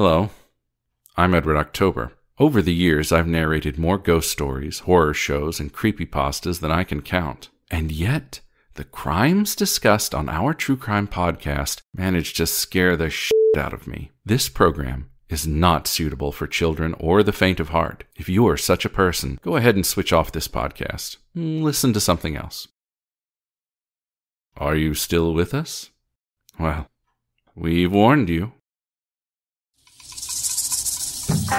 Hello, I'm Edward October. Over the years, I've narrated more ghost stories, horror shows, and creepypastas than I can count. And yet, the crimes discussed on our true crime podcast managed to scare the shit out of me. This program is not suitable for children or the faint of heart. If you are such a person, go ahead and switch off this podcast. Mm, listen to something else. Are you still with us? Well, we've warned you. Hi,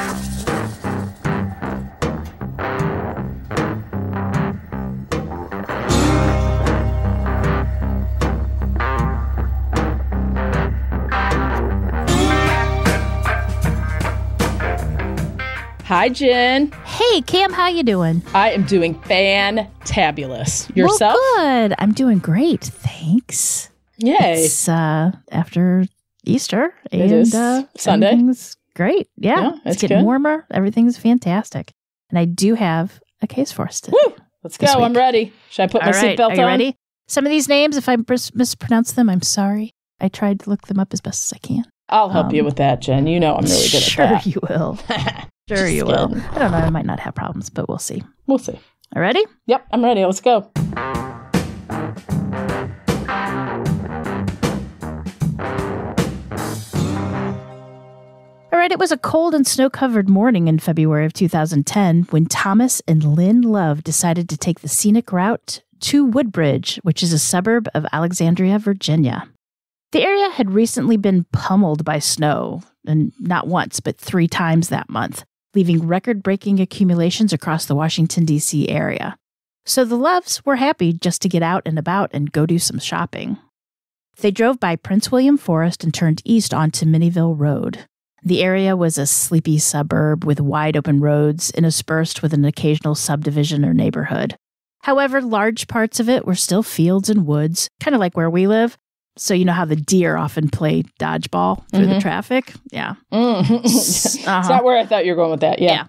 Jen. Hey, Cam, how you doing? I am doing fantabulous. Yourself? Well, good. I'm doing great. Thanks. Yay. It's uh, after Easter and is uh, Sunday. Great. Yeah, Yeah, it's, it's getting good. warmer. Everything's fantastic. And I do have a case for us today. Woo! Let's go. I'm ready. Should I put my All right, seatbelt on? ready? Some of these names, if I mis- mispronounce them, I'm sorry. I tried to look them up as best as I can. I'll help Um, you with that, Jen. You know I'm really good sure at you will. Sure Just you will. I don't know. I might not have problems, but we'll see. We'll see. All ready? Yep, I'm ready. Let's go. Right, it was a cold and snow covered morning in February of 2010 when Thomas and Lynn Love decided to take the scenic route to Woodbridge, which is a suburb of Alexandria, Virginia. The area had recently been pummeled by snow, and not once, but three times that month, leaving record breaking accumulations across the Washington, D.C. area. So the Loves were happy just to get out and about and go do some shopping. They drove by Prince William Forest and turned east onto Minnieville Road. The area was a sleepy suburb with wide open roads interspersed with an occasional subdivision or neighborhood. However, large parts of it were still fields and woods, kind of like where we live. So, you know how the deer often play dodgeball through the Mhm. traffic? Yeah. Mm. it's Uh-huh. not where I thought you were going with that. Yeah. Yeah.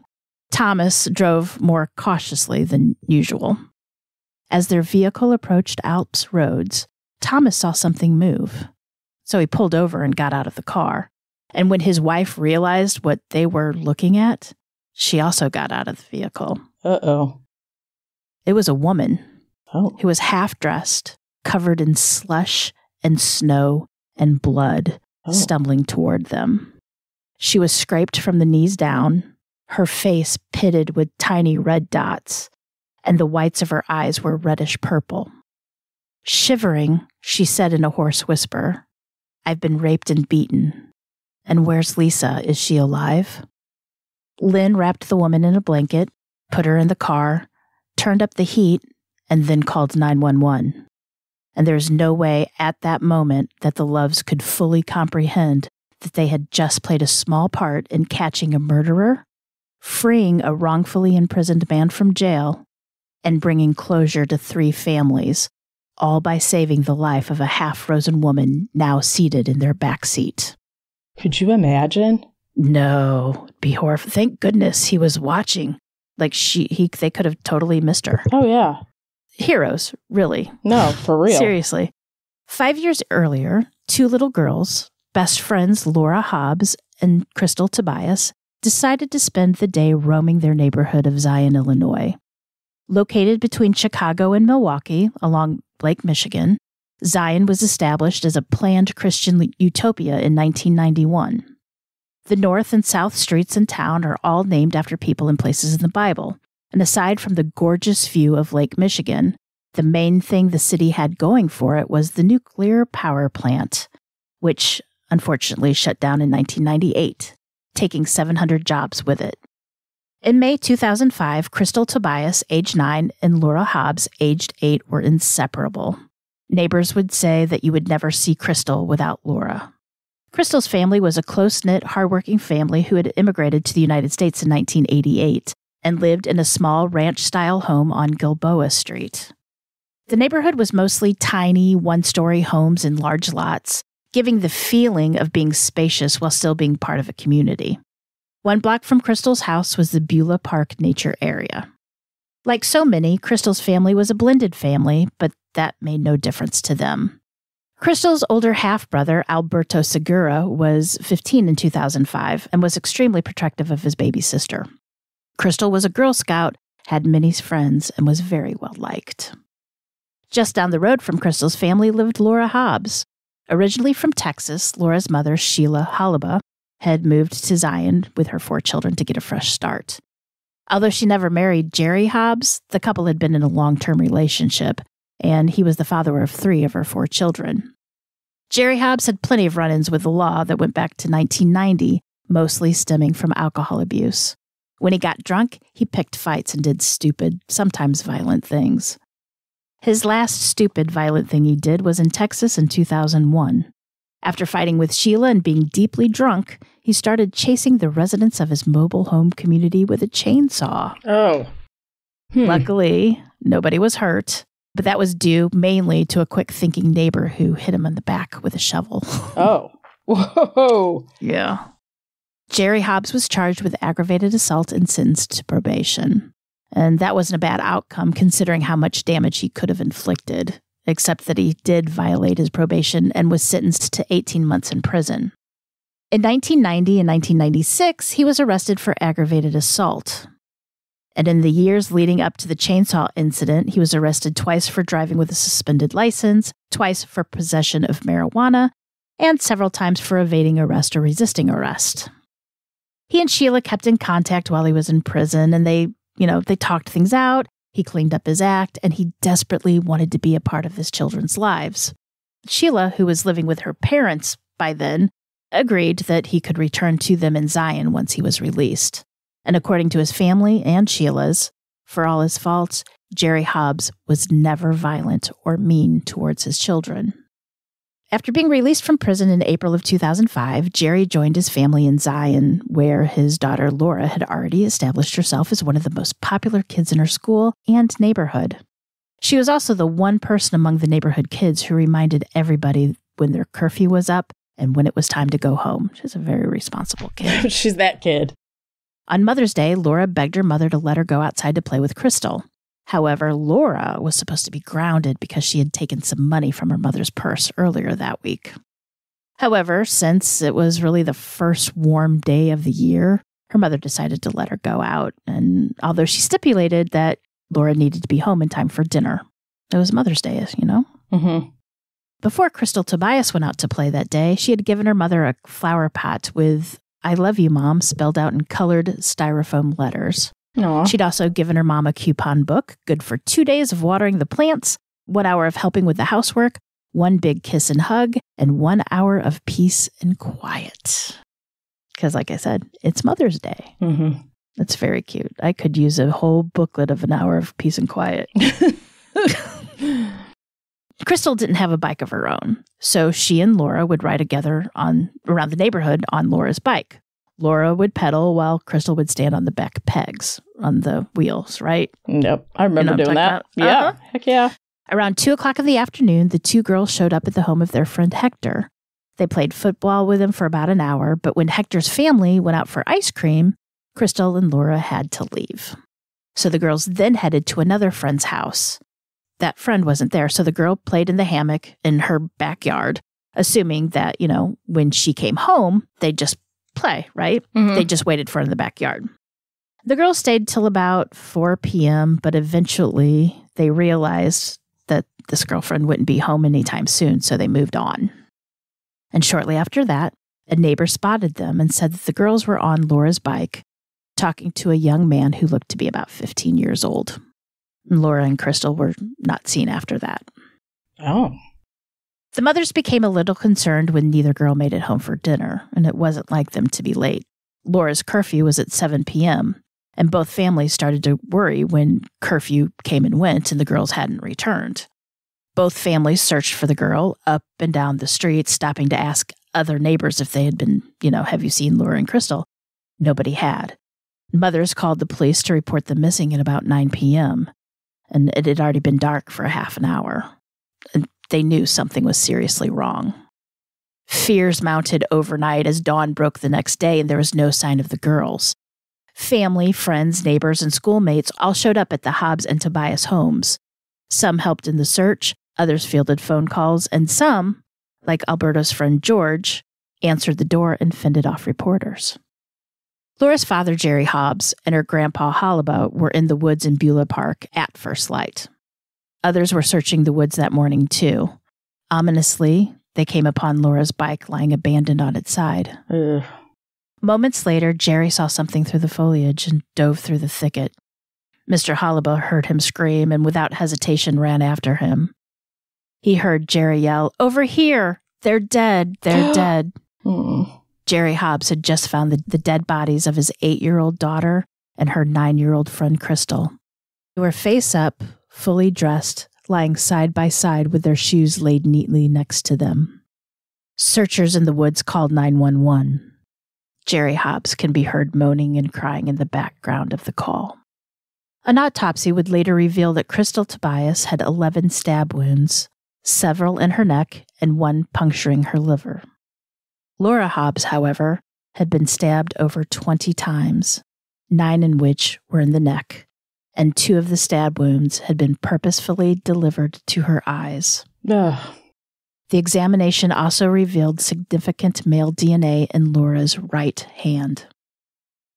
Thomas drove more cautiously than usual. As their vehicle approached Alps roads, Thomas saw something move. So he pulled over and got out of the car. And when his wife realized what they were looking at, she also got out of the vehicle. Uh oh. It was a woman Oh. who was half dressed, covered in slush and snow and blood, Oh. stumbling toward them. She was scraped from the knees down, her face pitted with tiny red dots, and the whites of her eyes were reddish purple. Shivering, she said in a hoarse whisper, I've been raped and beaten. And where's Lisa? Is she alive? Lynn wrapped the woman in a blanket, put her in the car, turned up the heat, and then called 911. And there's no way at that moment that the Loves could fully comprehend that they had just played a small part in catching a murderer, freeing a wrongfully imprisoned man from jail, and bringing closure to three families, all by saving the life of a half frozen woman now seated in their back seat. Could you imagine? No, it'd be horrible. Thank goodness he was watching. Like she, he, they could have totally missed her. Oh, yeah. Heroes, really. No, for real. Seriously. Five years earlier, two little girls, best friends Laura Hobbs and Krystal Tobias, decided to spend the day roaming their neighborhood of Zion, Illinois. Located between Chicago and Milwaukee along Lake Michigan, Zion was established as a planned Christian utopia in 1991. The north and south streets in town are all named after people and places in the Bible. And aside from the gorgeous view of Lake Michigan, the main thing the city had going for it was the nuclear power plant, which unfortunately shut down in 1998, taking 700 jobs with it. In May 2005, Krystal Tobias, age 9, and Laura Hobbs, aged 8, were inseparable. Neighbors would say that you would never see Krystal without Laura. Krystal's family was a close knit, hardworking family who had immigrated to the United States in 1988 and lived in a small ranch style home on Gilboa Street. The neighborhood was mostly tiny, one story homes in large lots, giving the feeling of being spacious while still being part of a community. One block from Krystal's house was the Beulah Park Nature Area. Like so many, Krystal's family was a blended family, but that made no difference to them. Krystal's older half brother, Alberto Segura, was 15 in 2005 and was extremely protective of his baby sister. Krystal was a Girl Scout, had many friends, and was very well liked. Just down the road from Krystal's family lived Laura Hobbs. Originally from Texas, Laura's mother, Sheila Haliba, had moved to Zion with her four children to get a fresh start. Although she never married Jerry Hobbs, the couple had been in a long term relationship, and he was the father of three of her four children. Jerry Hobbs had plenty of run ins with the law that went back to 1990, mostly stemming from alcohol abuse. When he got drunk, he picked fights and did stupid, sometimes violent things. His last stupid, violent thing he did was in Texas in 2001. After fighting with Sheila and being deeply drunk, he started chasing the residents of his mobile home community with a chainsaw. Oh. Hmm. Luckily, nobody was hurt, but that was due mainly to a quick thinking neighbor who hit him in the back with a shovel. Oh. Whoa. Yeah. Jerry Hobbs was charged with aggravated assault and sentenced to probation. And that wasn't a bad outcome considering how much damage he could have inflicted, except that he did violate his probation and was sentenced to 18 months in prison. In 1990 and 1996, he was arrested for aggravated assault. And in the years leading up to the chainsaw incident, he was arrested twice for driving with a suspended license, twice for possession of marijuana, and several times for evading arrest or resisting arrest. He and Sheila kept in contact while he was in prison, and they you know, they talked things out. He cleaned up his act, and he desperately wanted to be a part of his children's lives. Sheila, who was living with her parents by then, agreed that he could return to them in Zion once he was released. And according to his family and Sheila's, for all his faults, Jerry Hobbs was never violent or mean towards his children. After being released from prison in April of 2005, Jerry joined his family in Zion, where his daughter Laura had already established herself as one of the most popular kids in her school and neighborhood. She was also the one person among the neighborhood kids who reminded everybody when their curfew was up and when it was time to go home. She's a very responsible kid. She's that kid. On Mother's Day, Laura begged her mother to let her go outside to play with Krystal. However, Laura was supposed to be grounded because she had taken some money from her mother's purse earlier that week. However, since it was really the first warm day of the year, her mother decided to let her go out. And although she stipulated that Laura needed to be home in time for dinner, it was Mother's Day, you know? Mm-hmm. Before Krystal Tobias went out to play that day, she had given her mother a flower pot with I love you, mom, spelled out in colored styrofoam letters. Aw. She'd also given her mom a coupon book, good for two days of watering the plants, one hour of helping with the housework, one big kiss and hug, and one hour of peace and quiet. Because, like I said, it's Mother's Day. Mm-hmm. That's very cute. I could use a whole booklet of an hour of peace and quiet. Krystal didn't have a bike of her own, so she and Laura would ride together on around the neighborhood on Laura's bike. Laura would pedal while Krystal would stand on the back pegs on the wheels, right? Yep. I remember You know doing that. about? Yeah. Uh-huh. Heck yeah. Around two o'clock in the afternoon, the two girls showed up at the home of their friend Hector. They played football with him for about an hour, but when Hector's family went out for ice cream, Krystal and Laura had to leave. So the girls then headed to another friend's house. That friend wasn't there, so the girl played in the hammock in her backyard, assuming that, you know, when she came home, they'd just play, right? Mhm. They just waited for her in the backyard. The girls stayed till about 4 p.m., but eventually they realized that this girlfriend wouldn't be home anytime soon, so they moved on. And shortly after that, a neighbor spotted them and said that the girls were on Laura's bike talking to a young man who looked to be about 15 years old. Laura and Krystal were not seen after that. Oh. The mothers became a little concerned when neither girl made it home for dinner, and it wasn't like them to be late. Laura's curfew was at 7 p.m., and both families started to worry when curfew came and went and the girls hadn't returned. Both families searched for the girl up and down the street, stopping to ask other neighbors if they had been, you know, have you seen Laura and Crystal? Nobody had. Mothers called the police to report them missing at about 9 p.m., and it had already been dark for a half an hour. And they knew something was seriously wrong. Fears mounted overnight as dawn broke the next day and there was no sign of the girls. Family, friends, neighbors, and schoolmates all showed up at the Hobbs and Tobias homes. Some helped in the search, others fielded phone calls, and some like Alberto's friend George, answered the door and fended off reporters. Laura's father, Jerry Hobbs, and her grandpa, Holliba, were in the woods in Beulah Park at first light. Others were searching the woods that morning, too. Ominously, they came upon Laura's bike lying abandoned on its side. Ugh. Moments later, Jerry saw something through the foliage and dove through the thicket. Mr. Holliba heard him scream and without hesitation ran after him. He heard Jerry yell, Over here! They're dead! They're dead! Mm. Jerry Hobbs had just found the, the dead bodies of his eight year old daughter and her nine year old friend Krystal. They were face up, fully dressed, lying side by side with their shoes laid neatly next to them. Searchers in the woods called 911. Jerry Hobbs can be heard moaning and crying in the background of the call. An autopsy would later reveal that Krystal Tobias had 11 stab wounds, several in her neck and one puncturing her liver. Laura Hobbs, however, had been stabbed over 20 times, nine in which were in the neck, and two of the stab wounds had been purposefully delivered to her eyes. Ugh. The examination also revealed significant male DNA in Laura's right hand.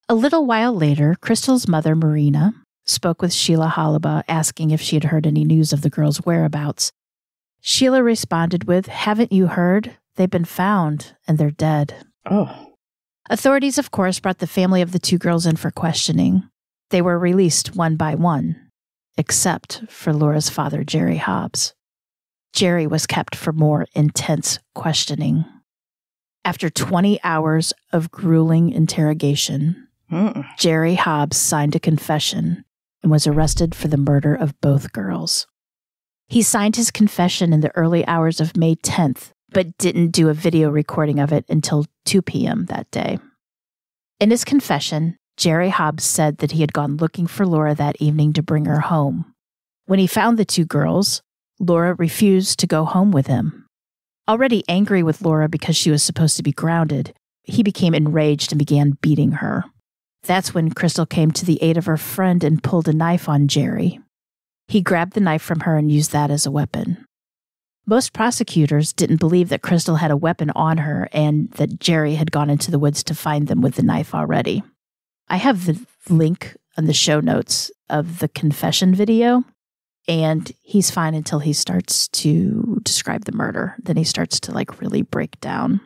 A little while later, Krystal's mother, Marina, spoke with Sheila Holliba asking if she had heard any news of the girls' whereabouts. Sheila responded with, Haven't you heard? They've been found and they're dead. Oh. Authorities, of course, brought the family of the two girls in for questioning. They were released one by one, except for Laura's father, Jerry Hobbs. Jerry was kept for more intense questioning. After 20 hours of grueling interrogation, Mm. Jerry Hobbs signed a confession and was arrested for the murder of both girls. He signed his confession in the early hours of May 10th, but didn't do a video recording of it until 2 p.m. that day. In his confession, Jerry Hobbs said that he had gone looking for Laura that evening to bring her home. When he found the two girls, Laura refused to go home with him. Already angry with Laura because she was supposed to be grounded, he became enraged and began beating her. That's when Krystal came to the aid of her friend and pulled a knife on Jerry. He grabbed the knife from her and used that as a weapon. Most prosecutors didn't believe that Krystal had a weapon on her and that Jerry had gone into the woods to find them with the knife already. I have the link on the show notes of the confession video, and he's fine until he starts to describe the murder. Then he starts to like really break down.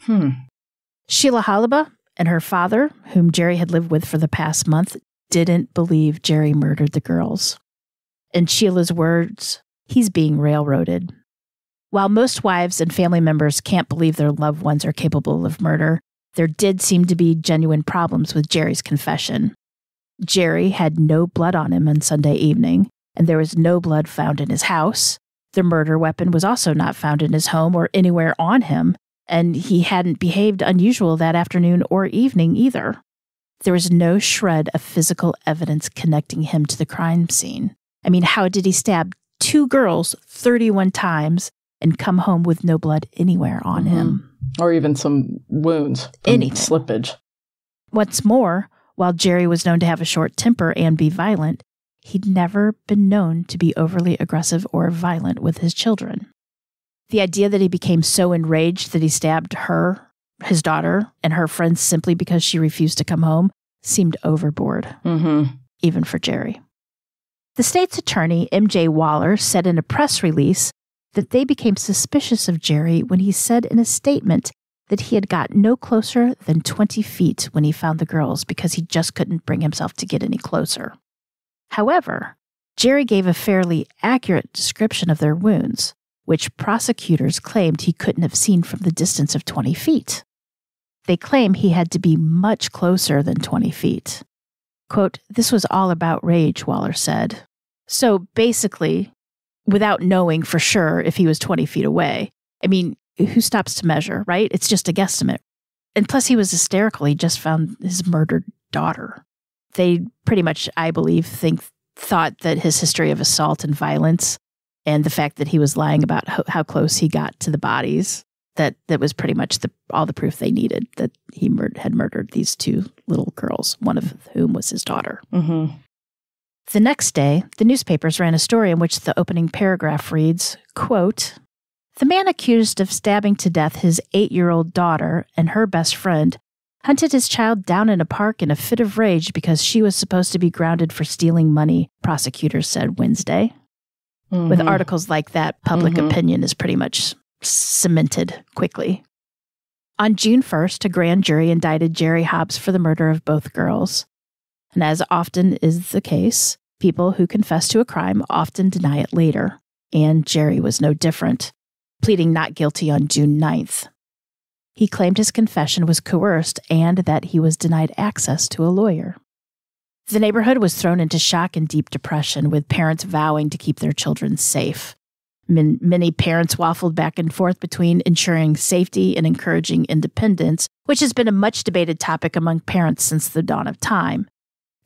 Hmm. Sheila Holliba and her father, whom Jerry had lived with for the past month, didn't believe Jerry murdered the girls. In Sheila's words, he's being railroaded. While most wives and family members can't believe their loved ones are capable of murder, there did seem to be genuine problems with Jerry's confession. Jerry had no blood on him on Sunday evening, and there was no blood found in his house. The murder weapon was also not found in his home or anywhere on him, and he hadn't behaved unusual that afternoon or evening either. There was no shred of physical evidence connecting him to the crime scene. I mean, how did he stab two girls 31 times and come home with no blood anywhere on him? Or even some wounds. any Slippage. What's more, while Jerry was known to have a short temper and be violent, he'd never been known to be overly aggressive or violent with his children. The idea that he became so enraged that he stabbed her, his daughter, and her friends simply because she refused to come home seemed overboard, Mm-hmm. even for Jerry. The state's attorney, MJ Waller, said in a press release that they became suspicious of Jerry when he said in a statement that he had got no closer than 20 feet when he found the girls because he just couldn't bring himself to get any closer. However, Jerry gave a fairly accurate description of their wounds, which prosecutors claimed he couldn't have seen from the distance of 20 feet. They claim he had to be much closer than 20 feet. Quote, This was all about rage, Waller said. So basically, without knowing for sure if he was 20 feet away, I mean, who stops to measure, right? It's just a guesstimate. And plus, he was hysterical. He just found his murdered daughter. They pretty much, I believe, think thought that his history of assault and violence and the fact that he was lying about how, how close he got to the bodies that that was pretty much the all the proof they needed that he mur- had murdered these two little girls, one of whom was his daughter. Mm-hmm. The next day, the newspapers ran a story in which the opening paragraph reads, quote, The man accused of stabbing to death his eight year old daughter and her best friend hunted his child down in a park in a fit of rage because she was supposed to be grounded for stealing money, prosecutors said Wednesday. With Mhm. articles like that, public Mhm. opinion is pretty much cemented quickly. On June 1st, a grand jury indicted Jerry Hobbs for the murder of both girls. And as often is the case, people who confess to a crime often deny it later. And Jerry was no different, pleading not guilty on June 9th. He claimed his confession was coerced and that he was denied access to a lawyer. The neighborhood was thrown into shock and deep depression, with parents vowing to keep their children safe. Min- Many parents waffled back and forth between ensuring safety and encouraging independence, which has been a much debated topic among parents since the dawn of time.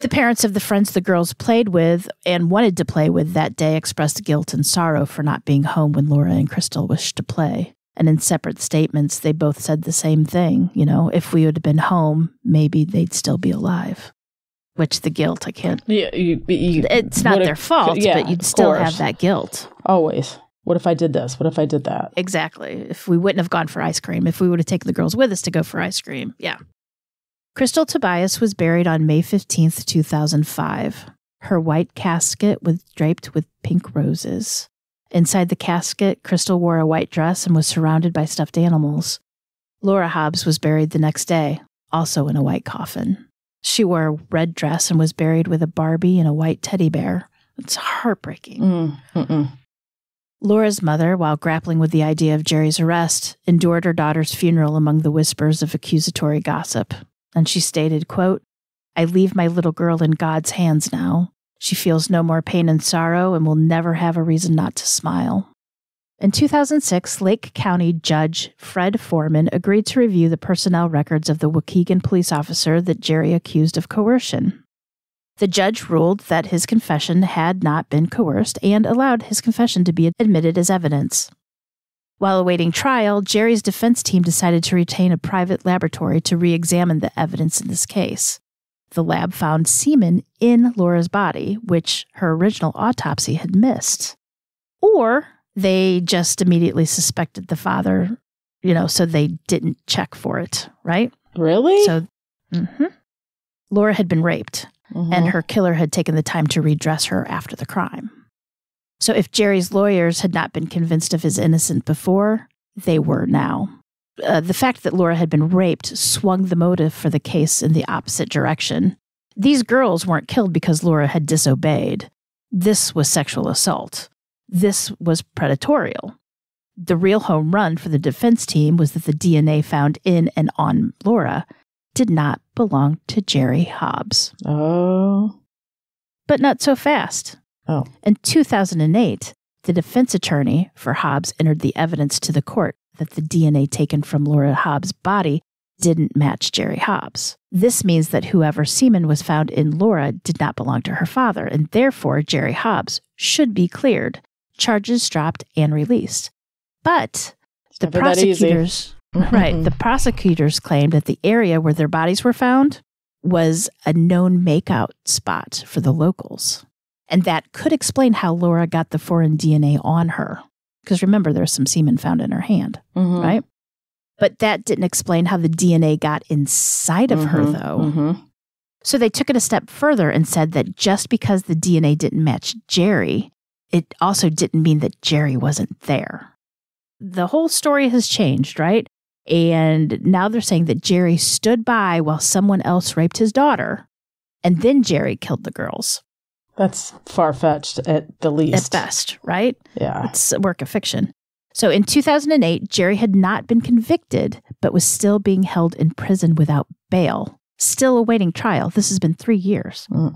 The parents of the friends the girls played with and wanted to play with that day expressed guilt and sorrow for not being home when Laura and Krystal wished to play. And in separate statements, they both said the same thing. You know, if we would have been home, maybe they'd still be alive. Which the guilt, I can't. Yeah, you, you, It's not what if- their fault, yeah, but you'd still course. have that guilt. Always. What if I did this? What if I did that? Exactly. If we wouldn't have gone for ice cream, if we would have taken the girls with us to go for ice cream. Yeah. Krystal Tobias was buried on May 15th, 2005. Her white casket was draped with pink roses. Inside the casket, Krystal wore a white dress and was surrounded by stuffed animals. Laura Hobbs was buried the next day, also in a white coffin. She wore a red dress and was buried with a Barbie and a white teddy bear. It's heartbreaking. Mm, mm-mm. Laura's mother, while grappling with the idea of Jerry's arrest, endured her daughter's funeral among the whispers of accusatory gossip. And she stated, quote, I leave my little girl in God's hands now. She feels no more pain and sorrow and will never have a reason not to smile. In 2006, Lake County Judge Fred Foreman agreed to review the personnel records of the Waukegan police officer that Jerry accused of coercion. The judge ruled that his confession had not been coerced and allowed his confession to be admitted as evidence. While awaiting trial, Jerry's defense team decided to retain a private laboratory to re examine the evidence in this case. The lab found semen in Laura's body, which her original autopsy had missed. Or they just immediately suspected the father, you know, so they didn't check for it, right? Really? So, mm-hmm. Laura had been raped Mhm. and her killer had taken the time to redress her after the crime. So if Jerry's lawyers had not been convinced of his innocence before, they were now. Uh, the fact that Laura had been raped swung the motive for the case in the opposite direction. These girls weren't killed because Laura had disobeyed. This was sexual assault. This was predatorial. The real home run for the defense team was that the DNA found in and on Laura did not belong to Jerry Hobbs oh. but not so fast. Oh. In 2008, the defense attorney for Hobbs entered the evidence to the court that the DNA taken from Laura Hobbs' body didn't match Jerry Hobbs. This means that whoever semen was found in Laura did not belong to her father, and therefore Jerry Hobbs should be cleared, charges dropped, and released. But the Never that easy. prosecutors, right, the prosecutors claimed that the area where their bodies were found was a known makeout spot for the locals. And that could explain how Laura got the foreign DNA on her. Because remember, there's some semen found in her hand, Mhm. right? But that didn't explain how the DNA got inside of her, Mhm. though. Mhm. So they took it a step further and said that just because the DNA didn't match Jerry, it also didn't mean that Jerry wasn't there. The whole story has changed, right? And now they're saying that Jerry stood by while someone else raped his daughter, and then Jerry killed the girls. That's far fetched at the least. At best, right? Yeah. It's a work of fiction. So in 2008, Jerry had not been convicted, but was still being held in prison without bail, still awaiting trial. This has been three years. Mm.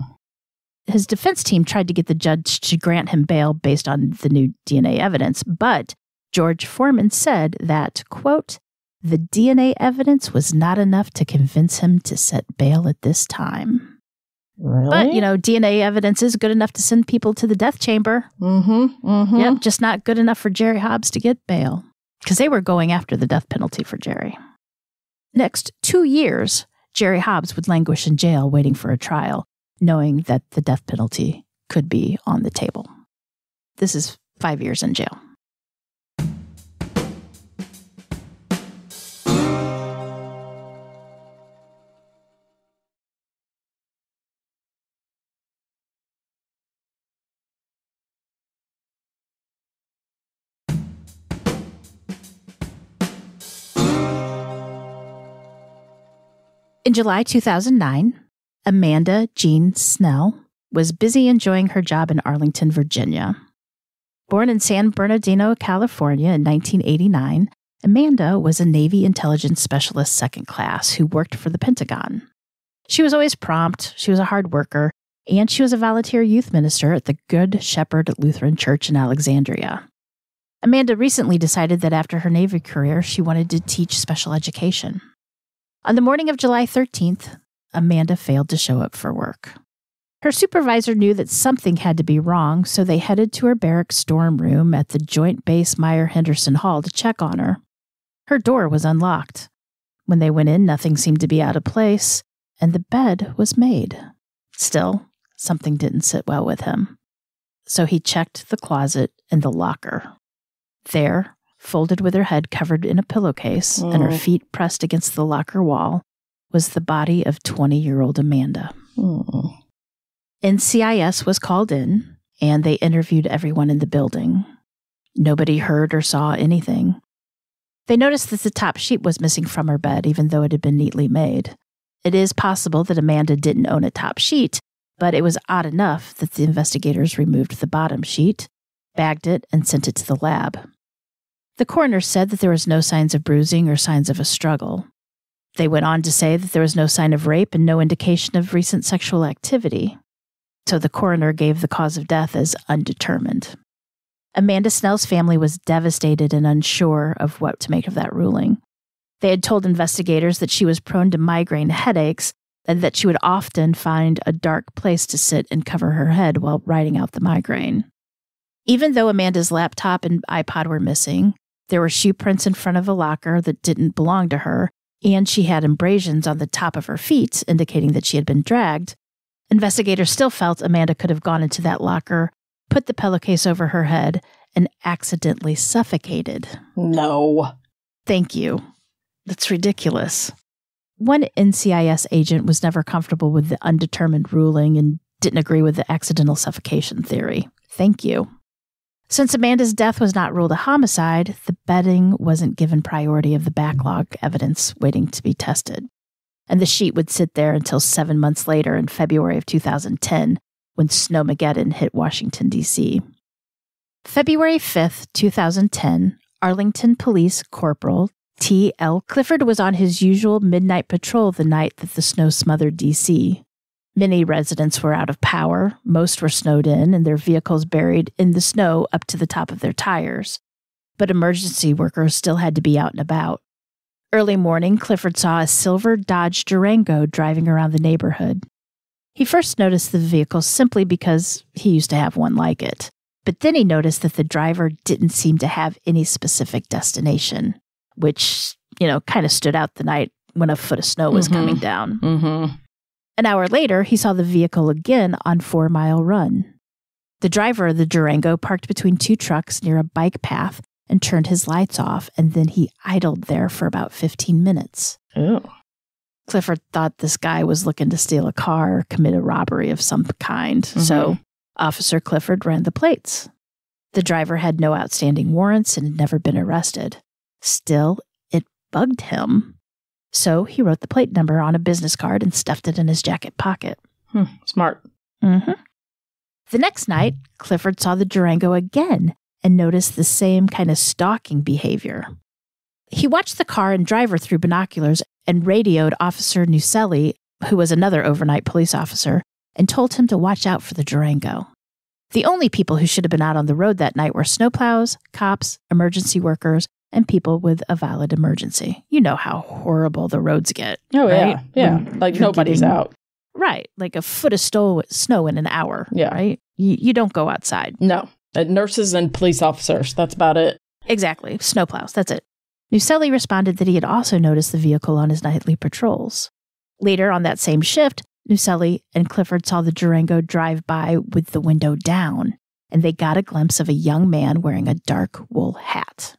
His defense team tried to get the judge to grant him bail based on the new DNA evidence, but Judge Foreman said that, quote, the DNA evidence was not enough to convince him to set bail at this time. Really? But, you know, DNA evidence is good enough to send people to the death chamber. Mm-hmm. Mm-hmm. Yep, just not good enough for Jerry Hobbs to get bail because they were going after the death penalty for Jerry. Next two years, Jerry Hobbs would languish in jail waiting for a trial, knowing that the death penalty could be on the table. This is five years in jail. In July 2009, Amanda Jean Snell was busy enjoying her job in Arlington, Virginia. Born in San Bernardino, California in 1989, Amanda was a Navy intelligence specialist second class who worked for the Pentagon. She was always prompt, she was a hard worker, and she was a volunteer youth minister at the Good Shepherd Lutheran Church in Alexandria. Amanda recently decided that after her Navy career, she wanted to teach special education. On the morning of July 13th, Amanda failed to show up for work. Her supervisor knew that something had to be wrong, so they headed to her barracks storm room at the Joint Base Myer Henderson Hall to check on her. Her door was unlocked. When they went in, nothing seemed to be out of place, and the bed was made. Still, something didn't sit well with him. So he checked the closet and the locker. There, folded with her head covered in a pillowcase and her Oh. feet pressed against the locker wall, was the body of 20 year old Amanda. Mm. NCIS was called in and they interviewed everyone in the building. Nobody heard or saw anything. They noticed that the top sheet was missing from her bed, even though it had been neatly made. It is possible that Amanda didn't own a top sheet, but it was odd enough that the investigators removed the bottom sheet, bagged it, and sent it to the lab. The coroner said that there was no signs of bruising or signs of a struggle. They went on to say that there was no sign of rape and no indication of recent sexual activity. So the coroner gave the cause of death as undetermined. Amanda Snell's family was devastated and unsure of what to make of that ruling. They had told investigators that she was prone to migraine headaches and that she would often find a dark place to sit and cover her head while riding out the migraine. Even though Amanda's laptop and iPod were missing, there were shoe prints in front of a locker that didn't belong to her, and she had abrasions on the top of her feet, indicating that she had been dragged. Investigators still felt Amanda could have gone into that locker, put the pillowcase over her head, and accidentally suffocated. No. Thank you. That's ridiculous. One NCIS agent was never comfortable with the undetermined ruling and didn't agree with the accidental suffocation theory. Thank you. Since Amanda's death was not ruled a homicide, the bedding wasn't given priority of the backlog evidence waiting to be tested. And the sheet would sit there until seven months later in February of 2010 when Snowmageddon hit Washington, D.C. February 5th, 2010, Arlington Police Corporal T.L. Clifford was on his usual midnight patrol the night that the snow smothered D.C. Many residents were out of power, most were snowed in, and their vehicles buried in the snow up to the top of their tires. But emergency workers still had to be out and about. Early morning, Clifford saw a silver Dodge Durango driving around the neighborhood. He first noticed the vehicle simply because he used to have one like it. But then he noticed that the driver didn't seem to have any specific destination, which, you know, kind of stood out the night when a foot of snow was Mhm. coming down. Mm-hmm. An hour later, he saw the vehicle again on Four Mile Run. The driver of the Durango parked between two trucks near a bike path and turned his lights off, and then he idled there for about 15 minutes. Oh. Clifford thought this guy was looking to steal a car or commit a robbery of some kind. Mm-hmm. So Officer Clifford ran the plates. The driver had no outstanding warrants and had never been arrested. Still, it bugged him. So he wrote the plate number on a business card and stuffed it in his jacket pocket. Hmm. Smart. hmm The next night, Clifford saw the Durango again and noticed the same kind of stalking behavior. He watched the car and driver through binoculars and radioed Officer Nuselli, who was another overnight police officer, and told him to watch out for the Durango. The only people who should have been out on the road that night were snowplows, cops, emergency workers, and people with a valid emergency. You know how horrible the roads get. Oh Right? yeah. Yeah. When like nobody's getting- out. Right, like a foot of sto- snow in an hour. Yeah. Right? You, you don't go outside. No. Uh, nurses and police officers. That's about it. Exactly. Snowplows. That's it. Nuselli responded that he had also noticed the vehicle on his nightly patrols. Later on that same shift, Nuselli and Clifford saw the Durango drive by with the window down, and they got a glimpse of a young man wearing a dark wool hat.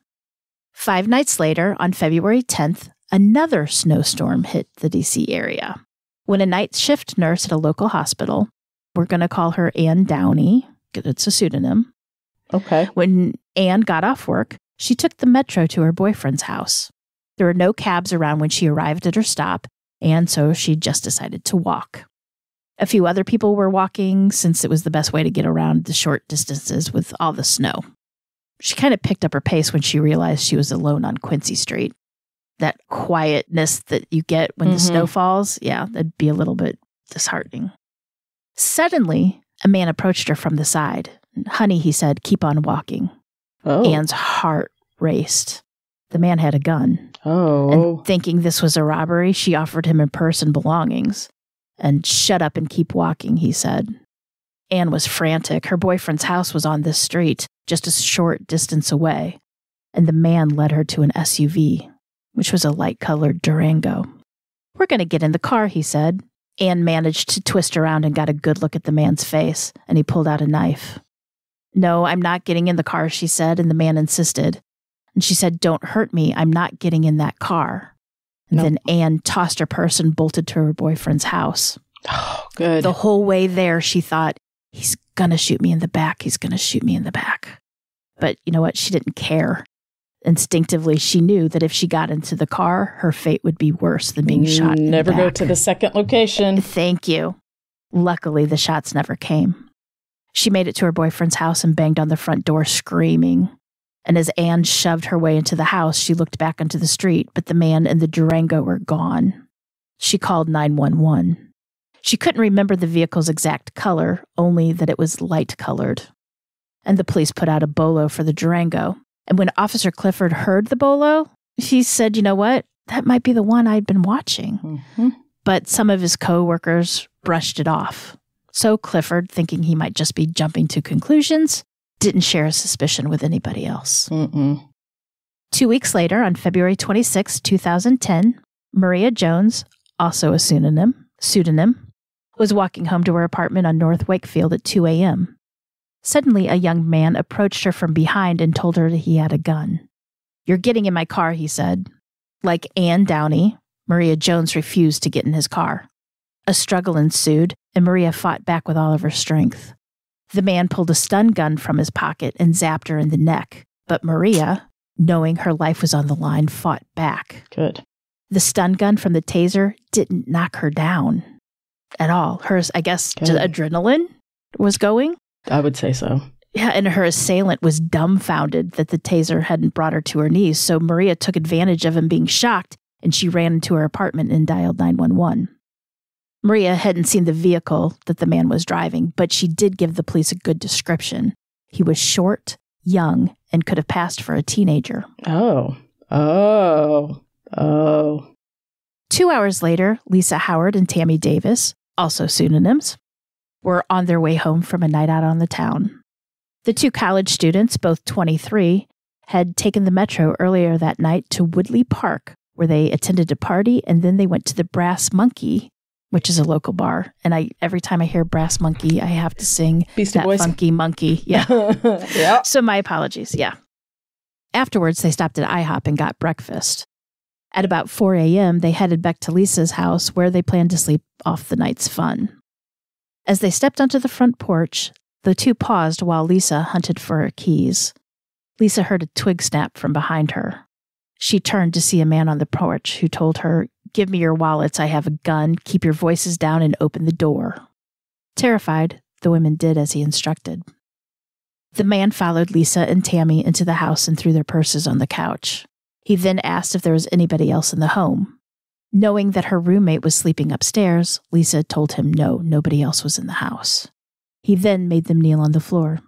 Five nights later, on February 10th, another snowstorm hit the DC area. When a night shift nurse at a local hospital, we're going to call her Ann Downey, it's a pseudonym, Okay. when Anne got off work, she took the metro to her boyfriend's house. There were no cabs around when she arrived at her stop, and so she just decided to walk. A few other people were walking since it was the best way to get around the short distances with all the snow. She kind of picked up her pace when she realized she was alone on Quincy Street. That quietness that you get when the Mhm. snow falls, yeah, that'd be a little bit disheartening. Suddenly, a man approached her from the side. Honey, he said, keep on walking. Oh. Anne's heart raced. The man had a gun. oh. And thinking this was a robbery, she offered him her purse and belongings. And shut up and keep walking, he said. Anne was frantic. Her boyfriend's house was on this street, just a short distance away. And the man led her to an SUV, which was a light colored Durango. We're going to get in the car, he said. Anne managed to twist around and got a good look at the man's face, and he pulled out a knife. No, I'm not getting in the car, she said, and the man insisted. And she said, Don't hurt me. I'm not getting in that car. And No. then Anne tossed her purse and bolted to her boyfriend's house. oh, good. The whole way there, she thought, He's to shoot me in the back. He's to shoot me in the back. But you know what? She didn't care. Instinctively, she knew that if she got into the car, her fate would be worse than being shot. in the Never go to the second location. Thank you. Luckily, the shots never came. She made it to her boyfriend's house and banged on the front door, screaming. And as Anne shoved her way into the house, she looked back onto the street, but the man and the Durango were gone. She called 911. She couldn't remember the vehicle's exact color, only that it was light colored. And the police put out a bolo for the Durango. And when Officer Clifford heard the bolo, he said, You know what? That might be the one I'd been watching Mhm. but some of his co-workers brushed it off. So Clifford, thinking he might just be jumping to conclusions, didn't share his suspicion with anybody else. Mm-mm. Two weeks later, on February 26, 2010, Maria Jones, also a pseudonym, pseudonym, was walking home to her apartment on North Wakefield at 2 a.m. Suddenly, a young man approached her from behind and told her he had a gun. You're getting in my car, he said. Like Anne Downey, Maria Jones refused to get in his car. A struggle ensued, and Maria fought back with all of her strength. The man pulled a stun gun from his pocket and zapped her in the neck, but Maria, knowing her life was on the line, fought back. Good. The stun gun from the taser didn't knock her down at all. Hers, I guess, adrenaline was going. I would say so. Yeah, and her assailant was dumbfounded that the taser hadn't brought her to her knees. So Maria took advantage of him being shocked and she ran into her apartment and dialed 911. Maria hadn't seen the vehicle that the man was driving, but she did give the police a good description. He was short, young, and could have passed for a teenager. Oh. Oh. Oh. Two hours later, Lisa Howard and Tammy Davis, also pseudonyms, were on their way home from a night out on the town. The two college students, both 23, had taken the metro earlier that night to Woodley Park, where they attended a party and then they went to the Brass Monkey, which is a local bar. And I every time I hear Brass Monkey, I have to sing Beastie that Boys. funky monkey. Yeah. yeah. So my apologies. Yeah. Afterwards, they stopped at IHOP and got breakfast. At about 4 a.m., they headed back to Lisa's house where they planned to sleep off the night's fun. As they stepped onto the front porch, the two paused while Lisa hunted for her keys. Lisa heard a twig snap from behind her. She turned to see a man on the porch who told her, Give me your wallets. I have a gun. Keep your voices down and open the door. Terrified, the women did as he instructed. The man followed Lisa and Tammy into the house and threw their purses on the couch. He then asked if there was anybody else in the home. Knowing that her roommate was sleeping upstairs, Lisa told him no, nobody else was in the house. He then made them kneel on the floor.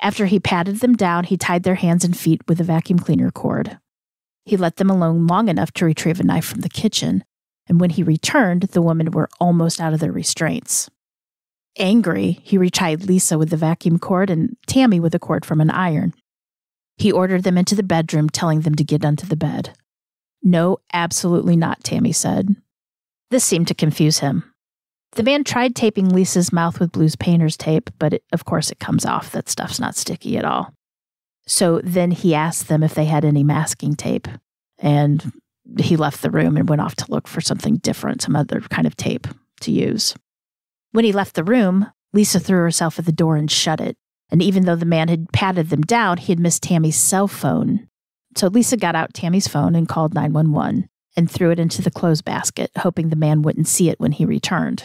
After he patted them down, he tied their hands and feet with a vacuum cleaner cord. He let them alone long enough to retrieve a knife from the kitchen, and when he returned, the women were almost out of their restraints. Angry, he retied Lisa with the vacuum cord and Tammy with a cord from an iron. He ordered them into the bedroom, telling them to get onto the bed. No, absolutely not, Tammy said. This seemed to confuse him. The man tried taping Lisa's mouth with blues painter's tape, but it, of course it comes off. That stuff's not sticky at all. So then he asked them if they had any masking tape, and he left the room and went off to look for something different, some other kind of tape to use. When he left the room, Lisa threw herself at the door and shut it. And even though the man had patted them down, he had missed Tammy's cell phone. So Lisa got out Tammy's phone and called 911. and threw it into the clothes basket, hoping the man wouldn't see it when he returned.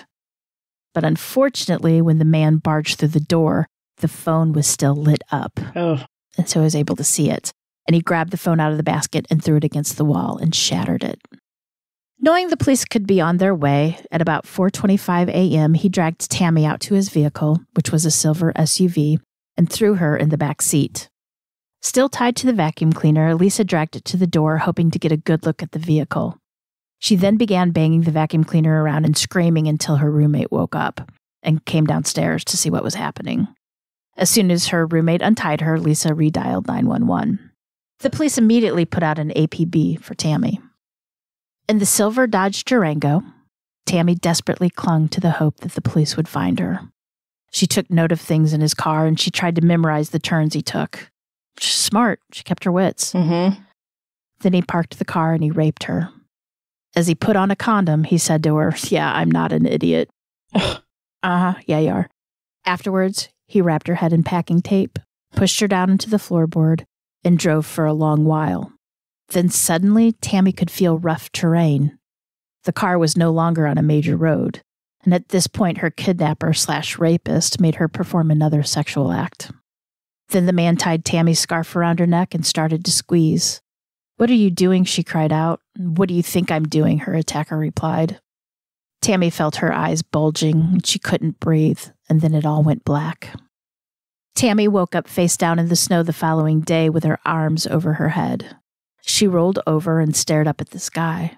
But unfortunately, when the man barged through the door, the phone was still lit up, Oh. and so he was able to see it. And he grabbed the phone out of the basket and threw it against the wall and shattered it. Knowing the police could be on their way, at about 4:25 a.m., he dragged Tammy out to his vehicle, which was a silver SUV, and threw her in the back seat. Still tied to the vacuum cleaner, Lisa dragged it to the door, hoping to get a good look at the vehicle. She then began banging the vacuum cleaner around and screaming until her roommate woke up and came downstairs to see what was happening. As soon as her roommate untied her, Lisa redialed 911. The police immediately put out an APB for Tammy. In the silver Dodge Durango, Tammy desperately clung to the hope that the police would find her. She took note of things in his car and she tried to memorize the turns he took. She's smart. She kept her wits. Mm-hmm. Then he parked the car and he raped her. As he put on a condom, he said to her, Yeah, I'm not an idiot. uh huh, yeah, you are. Afterwards, he wrapped her head in packing tape, pushed her down into the floorboard, and drove for a long while. Then suddenly, Tammy could feel rough terrain. The car was no longer on a major road, and at this point, her kidnapper slash rapist made her perform another sexual act. Then the man tied Tammy's scarf around her neck and started to squeeze. What are you doing? she cried out. What do you think I'm doing? her attacker replied. Tammy felt her eyes bulging and she couldn't breathe, and then it all went black. Tammy woke up face down in the snow the following day with her arms over her head. She rolled over and stared up at the sky.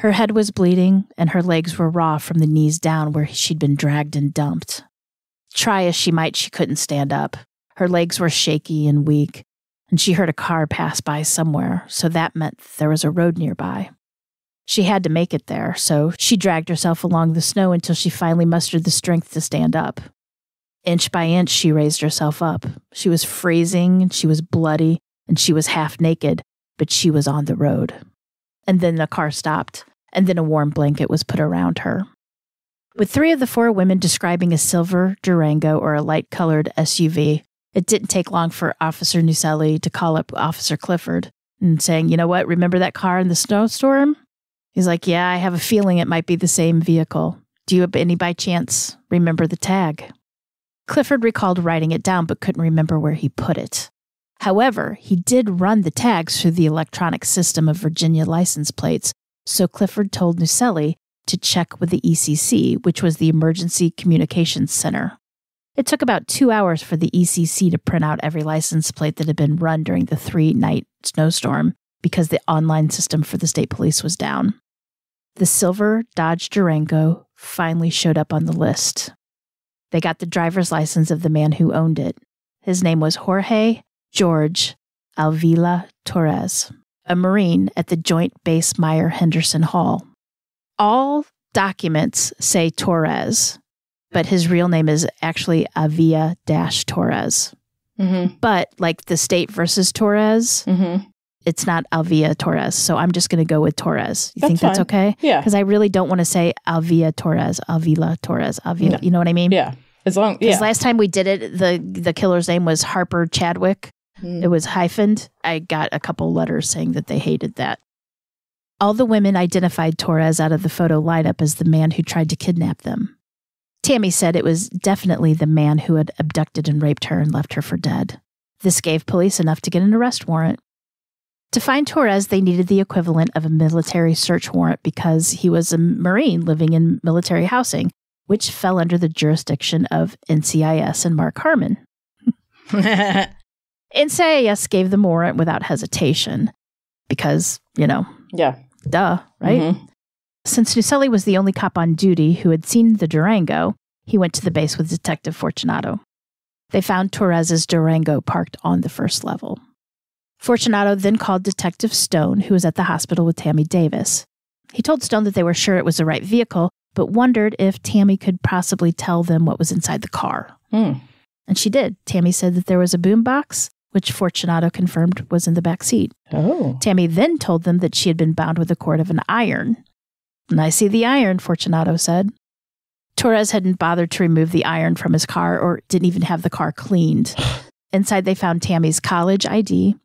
Her head was bleeding, and her legs were raw from the knees down where she'd been dragged and dumped. Try as she might, she couldn't stand up. Her legs were shaky and weak, and she heard a car pass by somewhere, so that meant there was a road nearby. She had to make it there, so she dragged herself along the snow until she finally mustered the strength to stand up. Inch by inch, she raised herself up. She was freezing, and she was bloody, and she was half naked, but she was on the road. And then the car stopped, and then a warm blanket was put around her. With three of the four women describing a silver Durango or a light colored SUV, it didn't take long for Officer Nuselli to call up Officer Clifford and saying, You know what? Remember that car in the snowstorm? He's like, Yeah, I have a feeling it might be the same vehicle. Do you, any by chance, remember the tag? Clifford recalled writing it down but couldn't remember where he put it. However, he did run the tags through the electronic system of Virginia license plates, so Clifford told Nuselli to check with the ECC, which was the Emergency Communications Center. It took about two hours for the ECC to print out every license plate that had been run during the three night snowstorm because the online system for the state police was down. The silver Dodge Durango finally showed up on the list. They got the driver's license of the man who owned it. His name was Jorge George Alvila Torres, a Marine at the Joint Base Myer Henderson Hall. All documents say Torres, but his real name is actually Avia Dash Torres. Mm-hmm. But like the state versus Torres, Mm-hmm. it's not Alvia Torres. So I'm just going to go with Torres. You That's think that's fine. okay? Yeah. Because I really don't want to say Alvia Torres, Avila Torres, Alvila. No. You know what I mean? Yeah. As long Because yeah. last time we did it, the the killer's name was Harper Chadwick. Mm. It was hyphened. I got a couple letters saying that they hated that. All the women identified Torres out of the photo lineup as the man who tried to kidnap them. Tammy said it was definitely the man who had abducted and raped her and left her for dead. This gave police enough to get an arrest warrant. To find Torres, they needed the equivalent of a military search warrant because he was a Marine living in military housing, which fell under the jurisdiction of NCIS and Mark Harmon. NCIS gave them warrant without hesitation because, you know, yeah. duh, right? Mhm. Since Nuselli was the only cop on duty who had seen the Durango, he went to the base with Detective Fortunato. They found Torres's Durango parked on the first level. Fortunato then called Detective Stone, who was at the hospital with Tammy Davis. He told Stone that they were sure it was the right vehicle, but wondered if Tammy could possibly tell them what was inside the car. Mm. And she did. Tammy said that there was a boombox, which Fortunato confirmed was in the back seat. Oh. Tammy then told them that she had been bound with a cord of an iron. And I see the iron, Fortunato said. Torres hadn't bothered to remove the iron from his car or didn't even have the car cleaned. Inside, they found Tammy's college ID,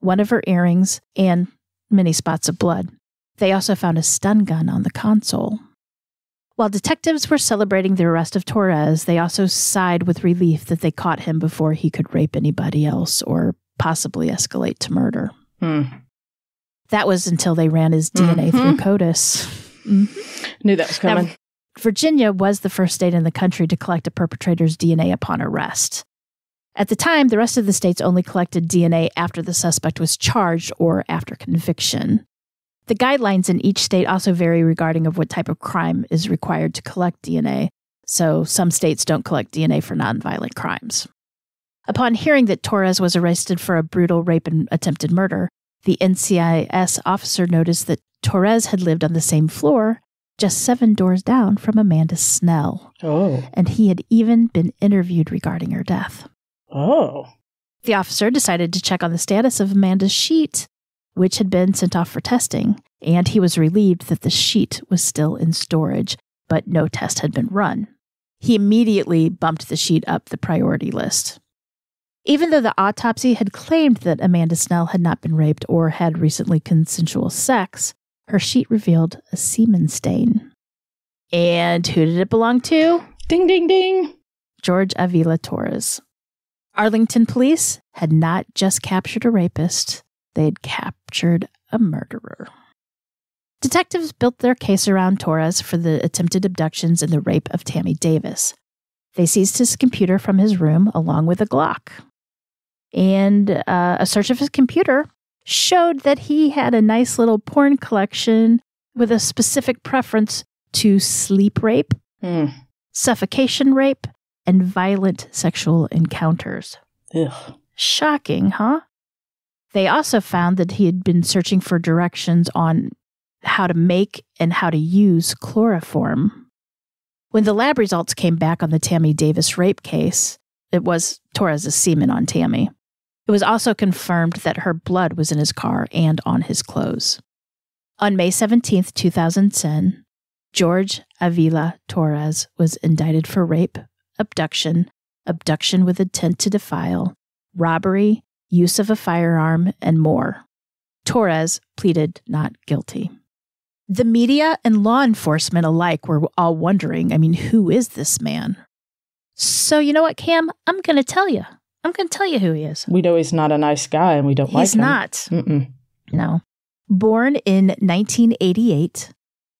one of her earrings, and many spots of blood. They also found a stun gun on the console. While detectives were celebrating the arrest of Torres, they also sighed with relief that they caught him before he could rape anybody else or possibly escalate to murder. Hmm. That was until they ran his DNA through Mhm. CODIS. Knew that was Now, coming. Virginia was the first state in the country to collect a perpetrator's DNA upon arrest. At the time, the rest of the states only collected DNA after the suspect was charged or after conviction. The guidelines in each state also vary regarding of what type of crime is required to collect DNA, so some states don't collect DNA for nonviolent crimes. Upon hearing that Torres was arrested for a brutal rape and attempted murder, the NCIS officer noticed that Torres had lived on the same floor, just seven doors down from Amanda Snell, oh. and he had even been interviewed regarding her death. Oh. The officer decided to check on the status of Amanda's sheet, which had been sent off for testing, and he was relieved that the sheet was still in storage, but no test had been run. He immediately bumped the sheet up the priority list. Even though the autopsy had claimed that Amanda Snell had not been raped or had recently consensual sex, her sheet revealed a semen stain. And who did it belong to? Ding, ding, ding. George Avila Torres. Arlington police had not just captured a rapist, they had captured a murderer. Detectives built their case around Torres for the attempted abductions and the rape of Tammy Davis. They seized his computer from his room along with a Glock. And uh, a search of his computer showed that he had a nice little porn collection with a specific preference to sleep rape, Hmm. suffocation rape, and violent sexual encounters. Ugh. Shocking, huh? They also found that he had been searching for directions on how to make and how to use chloroform. When the lab results came back on the Tammy Davis rape case, it was Torres' semen on Tammy. It was also confirmed that her blood was in his car and on his clothes. On May 17th, 2010, George Avila Torres was indicted for rape, abduction, abduction with intent to defile, robbery, use of a firearm, and more. Torres pleaded not guilty. The media and law enforcement alike were all wondering I mean, who is this man? So, you know what, Cam? I'm going to tell you. I'm going to tell you who he is. We know he's not a nice guy and we don't like He's him. not. Mm-mm. No. Born in 1988,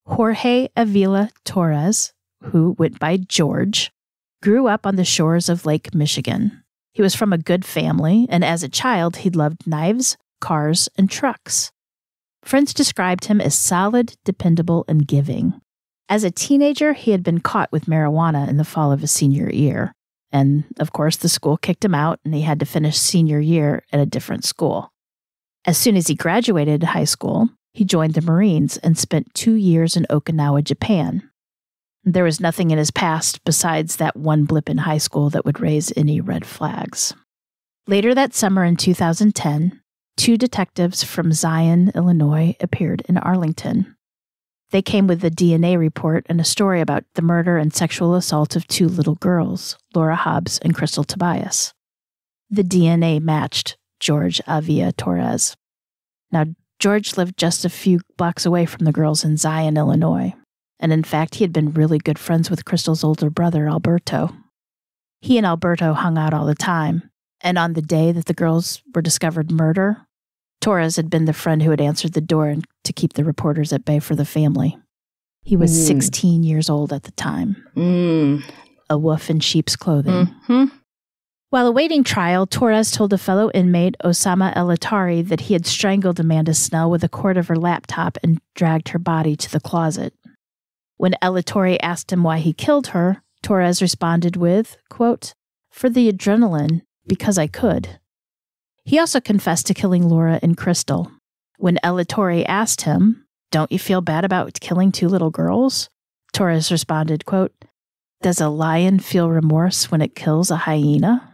Jorge Avila Torres, who went by George, grew up on the shores of Lake Michigan. He was from a good family, and as a child, he loved knives, cars, and trucks. Friends described him as solid, dependable, and giving. As a teenager, he had been caught with marijuana in the fall of his senior year. And of course, the school kicked him out, and he had to finish senior year at a different school. As soon as he graduated high school, he joined the Marines and spent two years in Okinawa, Japan. There was nothing in his past besides that one blip in high school that would raise any red flags. Later that summer in 2010, two detectives from Zion, Illinois appeared in Arlington. They came with a DNA report and a story about the murder and sexual assault of two little girls, Laura Hobbs and Krystal Tobias. The DNA matched George Avia Torres. Now, George lived just a few blocks away from the girls in Zion, Illinois, and in fact, he had been really good friends with Krystal's older brother, Alberto. He and Alberto hung out all the time, and on the day that the girls were discovered murder, Torres had been the friend who had answered the door and to keep the reporters at bay for the family. He was Hmm. 16 years old at the time, Mm. a wolf in sheep's clothing. hmm While awaiting trial, Torres told a fellow inmate, Osama El Atari, that he had strangled Amanda Snell with a cord of her laptop and dragged her body to the closet. When El asked him why he killed her, Torres responded with, quote, For the adrenaline, because I could. He also confessed to killing Laura and Krystal. When El asked him, Don't you feel bad about killing two little girls? Torres responded, quote, Does a lion feel remorse when it kills a hyena?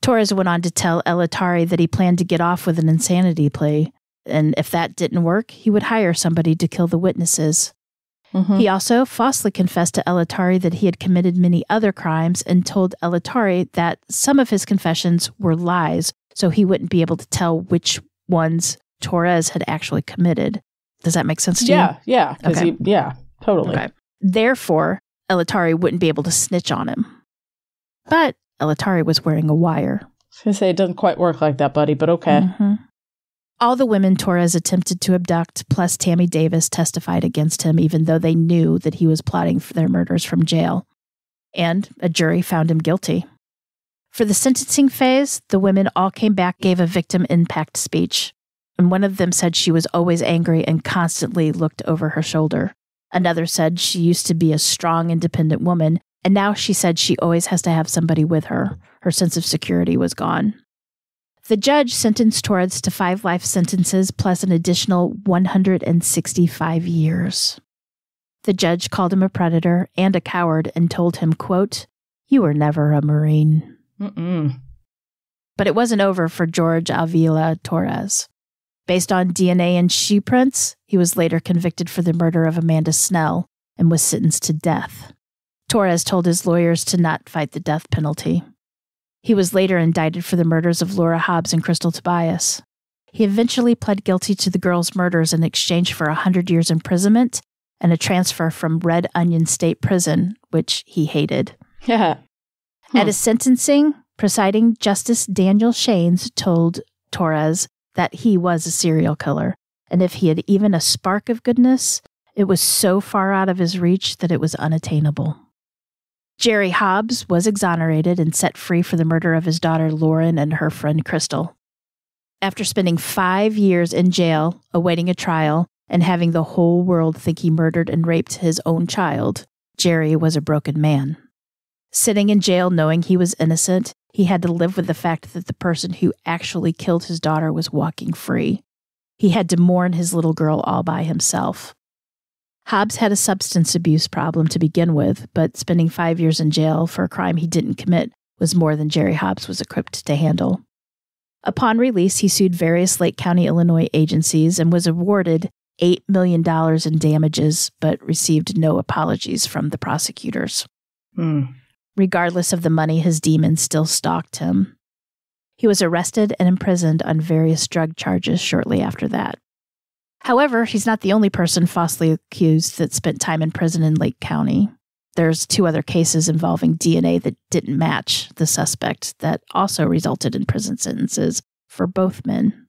Torres went on to tell El Atari that he planned to get off with an insanity plea, and if that didn't work, he would hire somebody to kill the witnesses. Mhm. He also falsely confessed to El Atari that he had committed many other crimes and told El Atari that some of his confessions were lies, so he wouldn't be able to tell which ones Torres had actually committed. Does that make sense to you? Yeah, yeah, Okay. he, yeah, totally. Okay. Therefore, El Atari wouldn't be able to snitch on him. But El Atari was wearing a wire. I was gonna say it doesn't quite work like that, buddy, but okay. Mhm. All the women Torres attempted to abduct, plus Tammy Davis, testified against him, even though they knew that he was plotting for their murders from jail. And a jury found him guilty. For the sentencing phase, the women all came back, gave a victim impact speech. And one of them said she was always angry and constantly looked over her shoulder. Another said she used to be a strong, independent woman, and now she said she always has to have somebody with her. Her sense of security was gone. The judge sentenced Torres to five life sentences plus an additional 165 years. The judge called him a predator and a coward and told him, quote, You were never a Marine. Mm-mm. But it wasn't over for George Avila Torres. Based on DNA and shoe prints, he was later convicted for the murder of Amanda Snell and was sentenced to death. Torres told his lawyers to not fight the death penalty. He was later indicted for the murders of Laura Hobbs and Krystal Tobias. He eventually pled guilty to the girls' murders in exchange for a 100 years imprisonment and a transfer from Red Onion State Prison, which he hated. Yeah. At Hmm. his sentencing, presiding Justice Daniel Shanes told Torres that he was a serial killer, and if he had even a spark of goodness, it was so far out of his reach that it was unattainable. Jerry Hobbs was exonerated and set free for the murder of his daughter Lauren and her friend Krystal. After spending five years in jail, awaiting a trial, and having the whole world think he murdered and raped his own child, Jerry was a broken man. Sitting in jail knowing he was innocent, he had to live with the fact that the person who actually killed his daughter was walking free. He had to mourn his little girl all by himself. Hobbs had a substance abuse problem to begin with, but spending five years in jail for a crime he didn't commit was more than Jerry Hobbs was equipped to handle. Upon release, he sued various Lake County, Illinois agencies and was awarded $8 million in damages, but received no apologies from the prosecutors. Hmm. Regardless of the money, his demons still stalked him. He was arrested and imprisoned on various drug charges shortly after that. However, he's not the only person falsely accused that spent time in prison in Lake County. There's two other cases involving DNA that didn't match the suspect that also resulted in prison sentences for both men.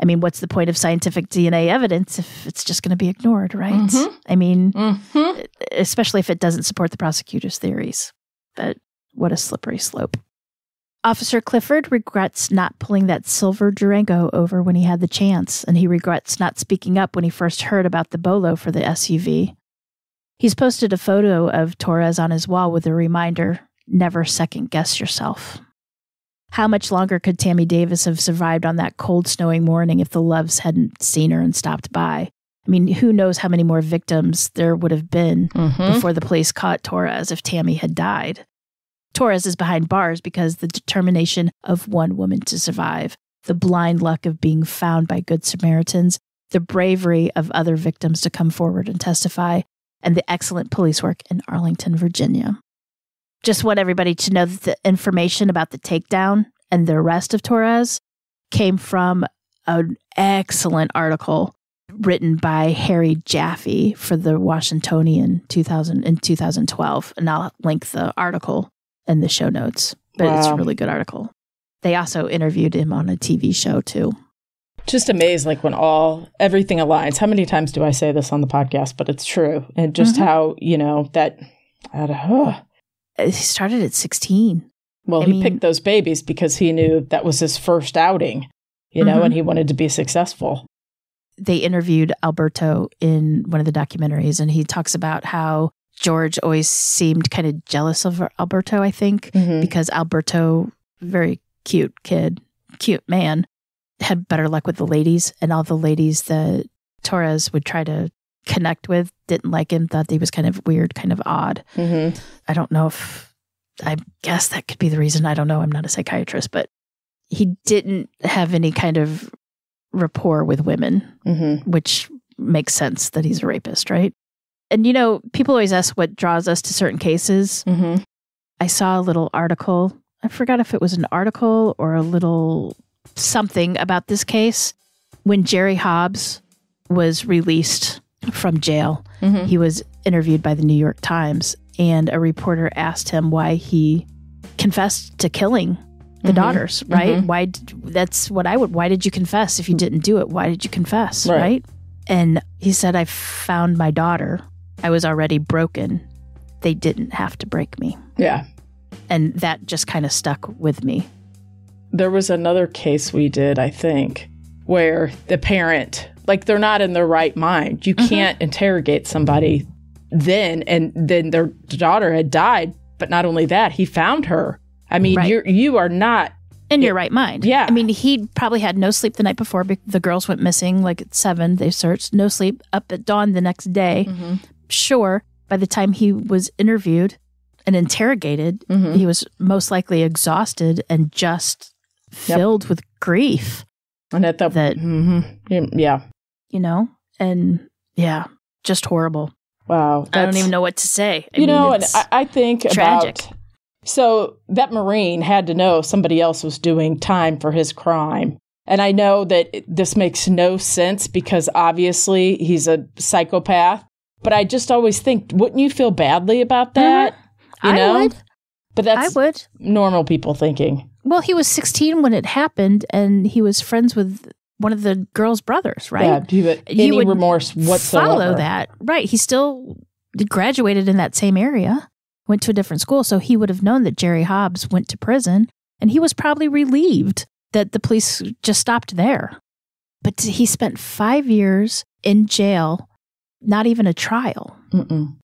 I mean, what's the point of scientific DNA evidence if it's just going to be ignored, right? Mhm. I mean, Mm-hmm. especially if it doesn't support the prosecutor's theories. But what a slippery slope. Officer Clifford regrets not pulling that silver Durango over when he had the chance, and he regrets not speaking up when he first heard about the Bolo for the SUV. He's posted a photo of Torres on his wall with a reminder never second guess yourself. How much longer could Tammy Davis have survived on that cold, snowing morning if the Loves hadn't seen her and stopped by? I mean, who knows how many more victims there would have been Mm-hmm. before the police caught Torres if Tammy had died. Torres is behind bars because the determination of one woman to survive, the blind luck of being found by Good Samaritans, the bravery of other victims to come forward and testify, and the excellent police work in Arlington, Virginia. Just want everybody to know that the information about the takedown and the arrest of Torres came from an excellent article written by Harry Jaffe for the Washingtonian 2000 in 2012, and I'll link the article in the show notes. But it's a really good article. They also interviewed him on a TV show too. Just amazed, like when all everything aligns. How many times do I say this on the podcast? But it's true, and just Mhm. how you know that. I don't-. Uh, He started at 16. Well, I he mean- picked those babies because he knew that was his first outing, you know, Mhm. and he wanted to be successful. They interviewed Alberto in one of the documentaries, and he talks about how George always seemed kind of jealous of Alberto, I think, Mhm. because Alberto, very cute kid, cute man, had better luck with the ladies, and all the ladies that Torres would try to connect with didn't like him, thought he was kind of weird, kind of odd. Mhm. I don't know if I guess that could be the reason. I don't know. I'm not a psychiatrist, but he didn't have any kind of rapport with women, Mhm. which makes sense that he's a rapist, right? And you know, people always ask what draws us to certain cases. Mhm. I saw a little article. I forgot if it was an article or a little something about this case. When Jerry Hobbs was released from jail, mm-hmm. he was interviewed by the New York Times, and a reporter asked him why he confessed to killing the mm-hmm. daughters. Mm-hmm. Right? Why? d- That's what I would. Why did you confess if you didn't do it? Why did you confess? Right. right? And he said, I found my daughter. I was already broken. They didn't have to break me. Yeah. And that just kind of stuck with me. There was another case we did, I think, where the parent, like they're not in their right mind. You Mm-hmm. can't interrogate somebody then, and then their daughter had died. But not only that, he found her. I mean, Right. you're you are not. In your right mind. Yeah. I mean, he probably had no sleep the night before. be- The girls went missing like at seven. They searched, no sleep. Up at dawn the next day. Sure, by the time he was interviewed and interrogated, Mhm. he was most likely exhausted and just filled with grief, And at the That- Mhm. yeah, you know? And yeah, just horrible. wow. I don't even know what to say. I you mean, know, and I, I think tragic. about so that Marine had to know somebody else was doing time for his crime. And I know that this makes no sense because obviously he's a psychopath. But I just always think, wouldn't you feel badly about mm-hmm. that? You I know? would. But that's I would. normal people thinking. Well, he was 16 when it happened, and he was friends with one of the girl's brothers, right? Yeah, do you have You any would remorse whatsoever? Follow that. Right. He still graduated in that same area, went to a different school. So he would have known that Jerry Hobbs went to prison, and he was probably relieved that the police just stopped there. But he spent five years in jail, not even a trial. Mm-mm.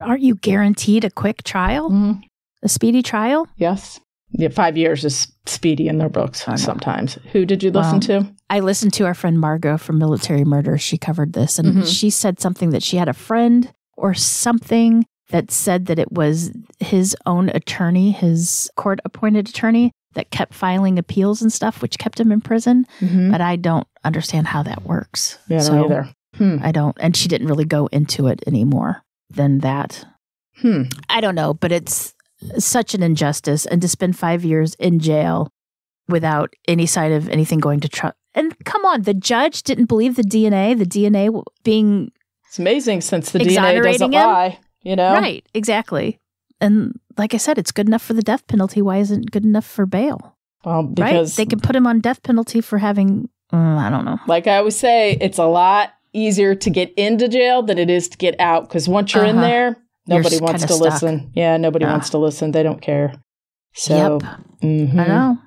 Aren't you guaranteed a quick trial, Mhm. a speedy trial? Yes. Yeah, five years is speedy in their books sometimes. Who did you listen to? I listened to our friend Margot from Military Murder. She covered this and Mhm. she said something that she had a friend or something that said that it was his own attorney, his court appointed attorney, that kept filing appeals and stuff, which kept him in prison. Mhm. But I don't understand how that works. Yeah, so either. Hmm. I don't. And she didn't really go into it anymore than that. Hmm. I don't know, but it's such an injustice. And to spend five years in jail without any sign of anything going to trial. And come on, the judge didn't believe the DNA, the DNA being It's amazing since the DNA doesn't him? lie. You know, right, exactly. And like I said, it's good enough for the death penalty. Why isn't it good enough for bail? Well, right? because They can put him on death penalty for having, mm, I don't know. like I always say, it's a lot easier to get into jail than it is to get out. Because once you're in Uh-huh. there, You're nobody wants to stuck. listen. Yeah, nobody Yeah. wants to listen. They don't care. So, yep, mhm. I know.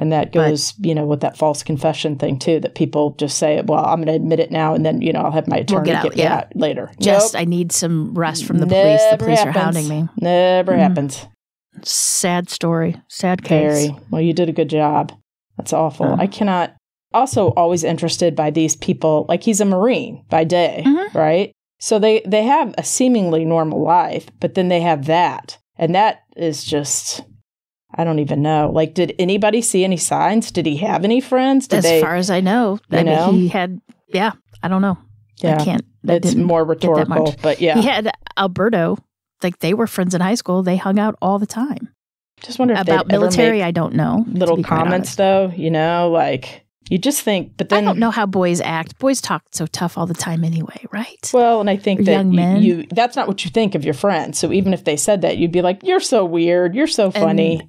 And that But- goes, you know, with that false confession thing too. That people just say, "Well, I'm going to admit it now, and then you know I'll have my We'll attorney get get, out, me yeah. out later." Just, Nope. I need some rest from the police. The police are hounding me. Never Mhm. happens. Sad story. Sad case. Very well. You did a good job. That's awful. Oh. I cannot. Also, always interested by these people. Like he's a marine by day, Mhm. right? So they they have a seemingly normal life, but then they have that, and that is just. I don't even know. Like, did anybody see any signs? Did he have any friends? Did As they? far as I know, I mean, know? he had, yeah, I don't know. yeah, I can't. I it's more rhetorical, but yeah. He had Alberto, like they were friends in high school. They hung out all the time. Just wonder About military, I don't know. little comments though. You know, like you just think, but then I don't know how boys act. Boys talk so tough all the time anyway, right? Well, and I think Or that young men. you that's not what you think of your friends. So even if they said that, you'd be like, "You're so weird. You're so funny."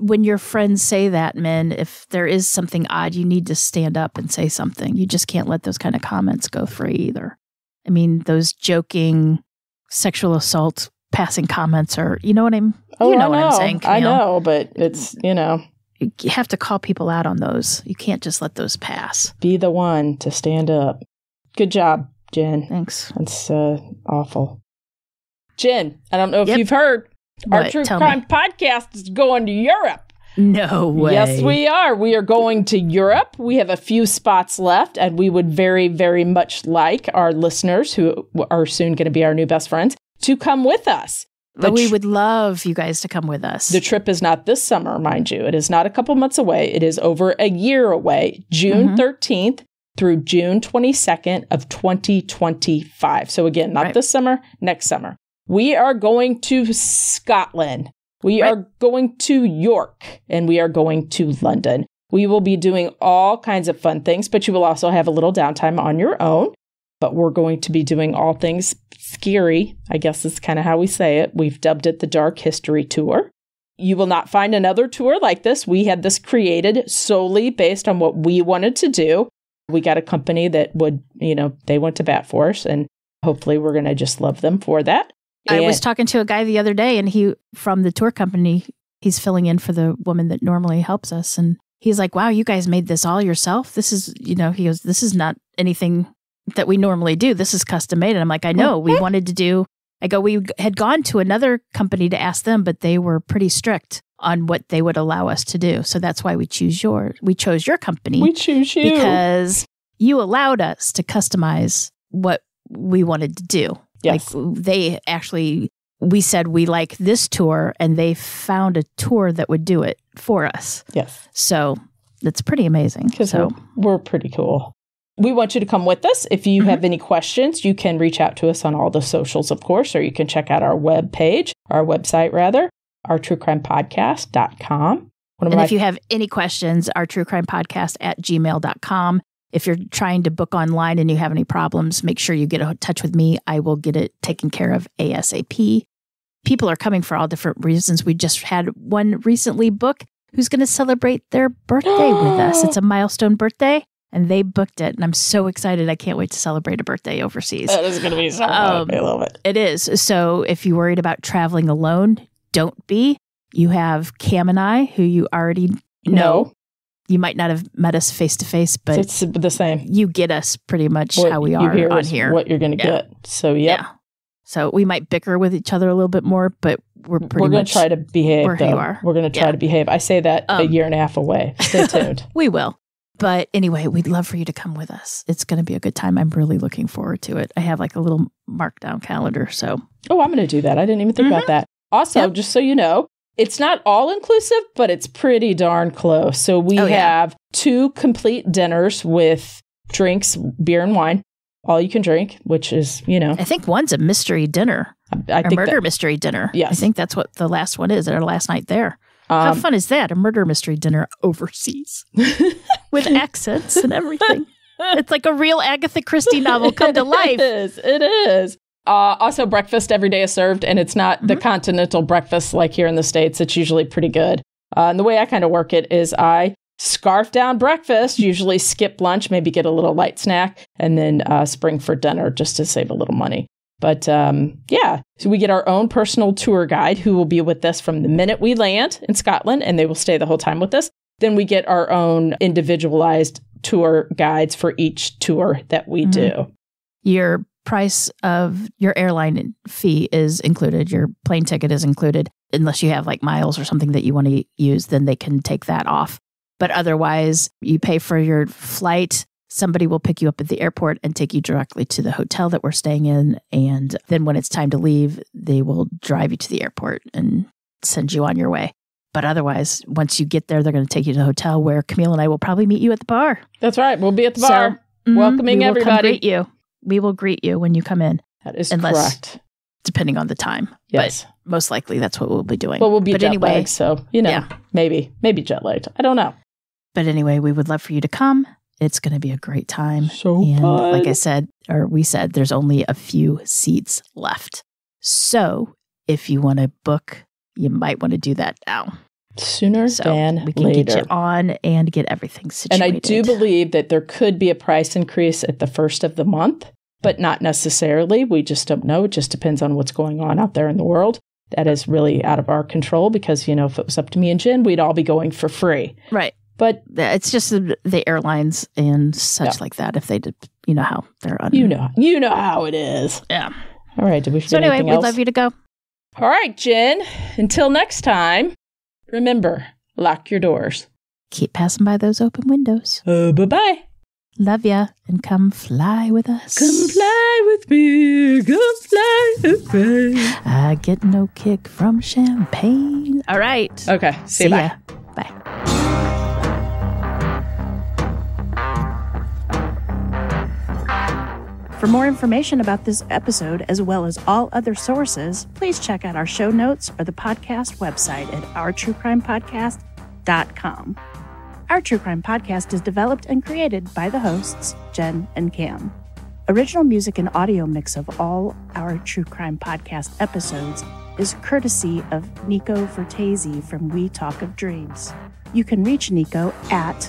when your friends say that, men, if there is something odd, you need to stand up and say something. You just can't let those kind of comments go free either. I mean, those joking sexual assault passing comments are, you know what I'm, oh, you know I what. I'm saying. I know, but it's you know, You have to call people out on those. You can't just let those pass. be the one to stand up. Good job, Jen. Thanks. That's uh, awful. Jen, I don't know if Yep. you've heard. Our What? true Tell crime me. podcast is going to Europe. No way. Yes, we are. We are going to Europe. We have a few spots left, and we would very, very much like our listeners, who are soon going to be our new best friends, to come with us. But we would love you guys to come with us. The trip is not this summer, mind you. It is not a couple months away. It is over a year away, June Mhm. 13th through June 22nd of 2025. So again, not Right. this summer, next summer. We are going to Scotland. We Right. are going to York and we are going to London. We will be doing all kinds of fun things, but you will also have a little downtime on your own. but we're going to be doing all things scary. I guess is kind of how we say it. We've dubbed it the Dark History Tour. You will not find another tour like this. We had this created solely based on what we wanted to do. We got a company that would, you know, they went to bat for us, and hopefully we're going to just love them for that. I And- was talking to a guy the other day, and he from the tour company. He's filling in for the woman that normally helps us, and he's like, "Wow, you guys made this all yourself. This is, you know, he goes, this is not anything that we normally do. This is custom made." And I'm like, "I know. We mm-hmm. wanted to do." I go, "We had gone to another company to ask them, but they were pretty strict on what they would allow us to do. So that's why we choose your. We chose your company we choose you. because you allowed us to customize what we wanted to do. yes. Like they actually, we said we like this tour, and they found a tour that would do it for us. yes. So it's pretty amazing. So we're, we're pretty cool. We want you to come with us. If you Mhm. have any questions, you can reach out to us on all the socials, of course, or you can check out our web page, our website rather, our truecrimepodcast.com. One and if you have any questions, our true crime podcast at gmail.com. If you're trying to book online and you have any problems, make sure you get in touch with me. I will get it taken care of ASAP. People are coming for all different reasons. We just had one recently book who's going to celebrate their birthday with us. It's a milestone birthday, and they booked it. And I'm so excited. I can't wait to celebrate a birthday overseas. that is going to be so Um. I love it. It is. So if you're worried about traveling alone, don't be. You have Cam and I, who you already know. You might not have met us face to face, but it's the same. you get us pretty much What how we are hear on here. What you're going to Yeah. get. So, yep. Yeah. So we might bicker with each other a little bit more, but we're pretty We're going much to try to behave. Where you are, We're going to try Yeah. to behave. I say that a Um, year and a half away. Stay tuned. we will. But anyway, we'd love for you to come with us. It's going to be a good time. I'm really looking forward to it. I have like a little markdown calendar. So Oh, I'm going to do that. I didn't even think about that. Also, Mm-hmm. Yep. just so you know, it's not all inclusive, but it's pretty darn close. So we Oh, yeah. have two complete dinners with drinks, beer and wine, all you can drink, which is, you know, I think one's a mystery dinner, I a think murder that, mystery dinner. I think that's what the last one is, our last night there. How um, fun is that? A murder mystery dinner overseas with accents and everything. It's like a real Agatha Christie novel come to life. is. It is. Uh, also, breakfast every day is served, and it's not the Mhm. continental breakfast like here in the States. It's usually pretty good. Uh, and the way I kind of work it is I scarf down breakfast, usually skip lunch, maybe get a little light snack, and then uh, spring for dinner just to save a little money. But um, yeah, so we get our own personal tour guide who will be with us from the minute we land in Scotland, and they will stay the whole time with us. Then we get our own individualized tour guides for each tour that we Mhm. do. Your price of your airline fee is included. Your plane ticket is included. Unless you have like miles or something that you want to use, then they can take that off. But otherwise, you pay for your flight. Somebody will pick you up at the airport and take you directly to the hotel that we're staying in. And then when it's time to leave, they will drive you to the airport and send you on your way. But otherwise, once you get there, they're going to take you to the hotel where Camille and I will probably meet you at the bar. That's right. We'll be at the So, bar. Mhm, Welcoming we will come everybody. greet you. We will greet you when you come in, that is unless- correct. depending on the time. Yes. But most likely that's what we'll be doing. But we'll be but jet anyway, lagged, so you know, Yeah. maybe, maybe jet lagged. I don't know. but anyway, we would love for you to come. It's going to be a great time. So and fun. like I said, or we said, there's only a few seats left. So if you want to book, you might want to do that now. Sooner So than we can later. get you on and get everything situated. and. I do believe that there could be a price increase at the first of the month, but not necessarily. We just don't know. It just depends on what's going on out there in the world. That is really out of our control because, you know, if it was up to me and Jen, we'd all be going for free. right. But It's just the, airlines and such Yeah. like that. If they did, you know how they're on. you know, you know how it is. Yeah. All right. Did we forget So anyway, we'd else? love you to go. All right, Jen. Until next time, remember, lock your doors. Keep passing by those open windows. Uh, bye bye. Love ya and come fly with us. Come fly with me. Come fly away. I get no kick from champagne. All right. Okay. See. Bye. ya. Bye. For more information about this episode, as well as all other sources, please check out our show notes or the podcast website at ourtruecrimepodcast.com. Our True Crime Podcast is developed and created by the hosts, Jen and Cam. Original music and audio mix of all our True Crime Podcast episodes is courtesy of Nico Vertese from We Talk of Dreams. You can reach Nico at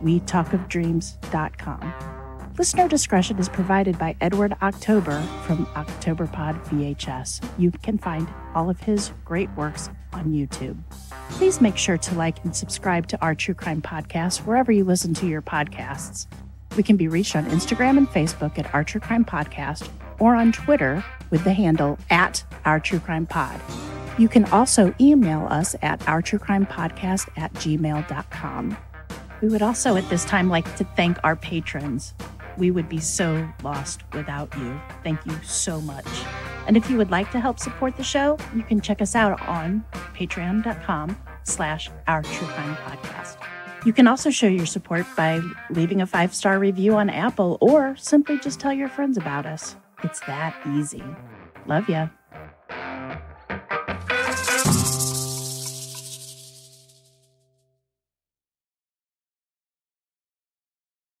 wetalkofdreams.com. Listener discretion is provided by Edward October from Octoberpod VHS. You can find all of his great works on YouTube. Please make sure to like and subscribe to our True Crime Podcast wherever you listen to your podcasts. We can be reached on Instagram and Facebook at True Crime Podcast or on Twitter with the handle at Our True Crime Pod. You can also email us at Our True Crime Podcast at gmail.com. We would also at this time like to thank our patrons. We would be so lost without you. Thank you so much. And if you would like to help support the show, you can check us out on patreon.com slash our true crime podcast. You can also show your support by leaving a five star review on Apple or simply just tell your friends about us. It's that easy. Love ya.